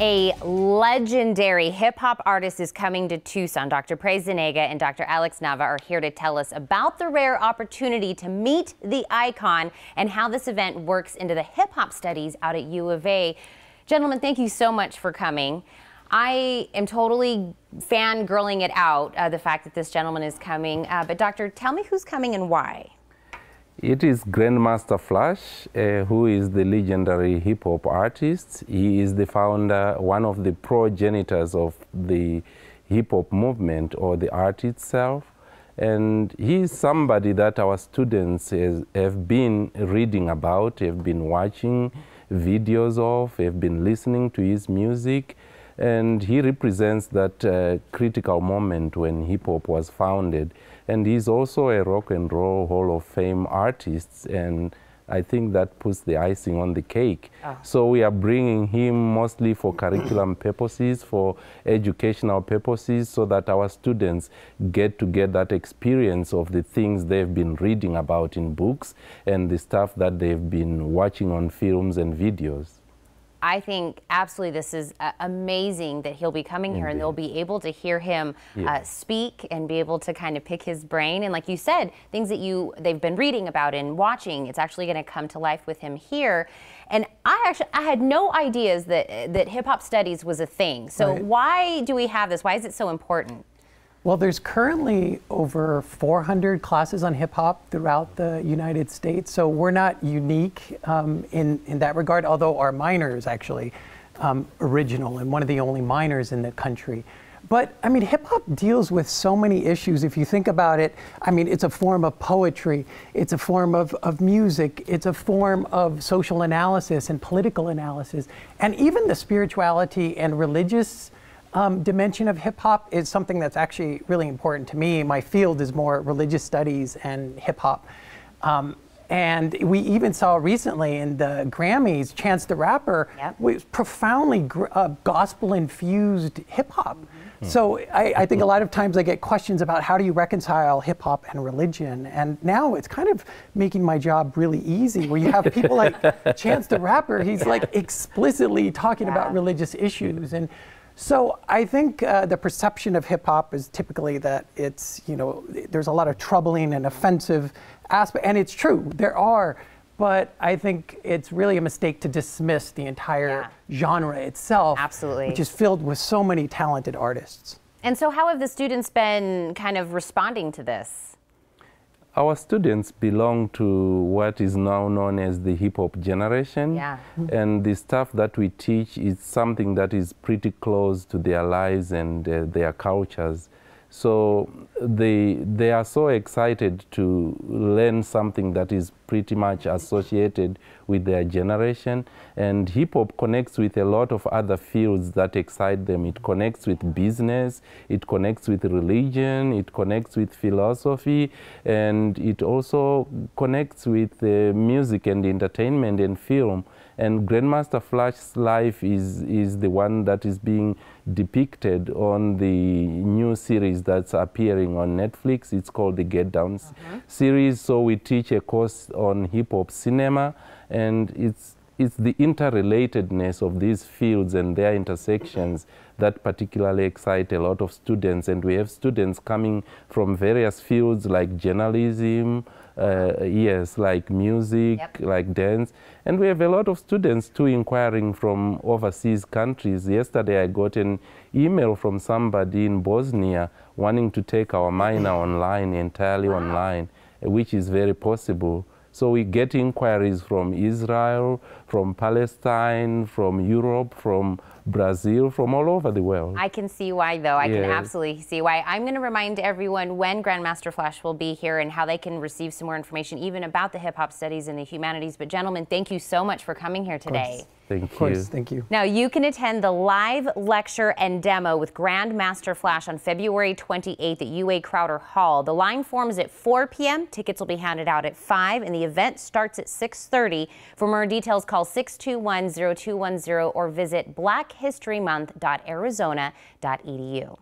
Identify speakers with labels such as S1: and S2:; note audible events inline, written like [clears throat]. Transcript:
S1: A legendary hip hop artist is coming to Tucson. Dr. Praise Zenenga and Dr. Alex Nava are here to tell us about the rare opportunity to meet the icon and how this event works into the hip hop studies out at U of A. Gentlemen, thank you so much for coming. I am totally fangirling it out, uh, the fact that this gentleman is coming. Uh, but, Doctor, tell me who's coming and why.
S2: It is Grandmaster Flash, uh, who is the legendary hip hop artist. He is the founder, one of the progenitors of the hip hop movement or the art itself. And he is somebody that our students has, have been reading about, have been watching videos of, have been listening to his music. And he represents that uh, critical moment when hip hop was founded. And he's also a rock and roll Hall of Fame artist. And I think that puts the icing on the cake. Oh. So we are bringing him mostly for curriculum purposes, for educational purposes, so that our students get to get that experience of the things they've been reading about in books and the stuff that they've been watching on films and videos.
S1: I think absolutely this is uh, amazing that he'll be coming Indeed. here and they'll be able to hear him yeah. uh, speak and be able to kind of pick his brain. And like you said, things that you they've been reading about and watching, it's actually going to come to life with him here. And I actually I had no ideas that that hip hop studies was a thing. So right. why do we have this? Why is it so important?
S3: Well, there's currently over 400 classes on hip hop throughout the United States, so we're not unique um, in, in that regard, although our minor is actually um, original and one of the only minors in the country. But I mean, hip hop deals with so many issues. If you think about it, I mean, it's a form of poetry, it's a form of, of music, it's a form of social analysis and political analysis, and even the spirituality and religious um, dimension of hip hop is something that's actually really important to me. My field is more religious studies and hip hop. Um, and we even saw recently in the Grammys, Chance the Rapper yep. was profoundly uh, gospel infused hip hop. Mm-hmm. So I, I, think a lot of times I get questions about how do you reconcile hip hop and religion. And now it's kind of making my job really easy where you have people like [laughs] Chance the Rapper, he's like explicitly talking yeah. about religious issues. And so I think uh, the perception of hip hop is typically that it's, you know, there's a lot of troubling and offensive aspect, and it's true, there are, but I think it's really a mistake to dismiss the entire yeah. genre itself.
S1: Absolutely.
S3: Which is filled with so many talented artists.
S1: And so how have the students been kind of responding to this?
S2: Our students belong to what is now known as the hip hop generation.
S1: Yeah. [laughs]
S2: And the stuff that we teach is something that is pretty close to their lives and uh, their cultures. So they, they are so excited to learn something that is pretty much associated with their generation. And hip hop connects with a lot of other fields that excite them. It connects with business, it connects with religion, it connects with philosophy, and it also connects with uh, music and entertainment and film. And Grandmaster Flash's life is, is the one that is being depicted on the new series that's appearing on Netflix. It's called the Get Down uh -huh. series. So we teach a course on hip hop cinema, and it's it's the interrelatedness of these fields and their intersections that particularly excite a lot of students. And we have students coming from various fields like journalism, uh, yes, like music, yep. like dance. And we have a lot of students too inquiring from overseas countries. Yesterday I got an email from somebody in Bosnia wanting to take our minor [clears throat] online, entirely wow. online, which is very possible. So we get inquiries from Israel, from Palestine, from Europe, from Brazil, from all over the world.
S1: I can see why, though. I yes. can absolutely see why. I'm going to remind everyone when Grandmaster Flash will be here and how they can receive some more information, even about the hip hop studies and the humanities. But, gentlemen, thank you so much for coming here today.
S2: Thank
S3: of course,
S2: you.
S3: thank you.
S1: Now, you can attend the live lecture and demo with Grandmaster Flash on February 28th at UA Crowder Hall. The line forms at 4 p.m. Tickets will be handed out at 5, and the event starts at 6.30. For more details, call 621-0210 or visit blackhistorymonth.arizona.edu.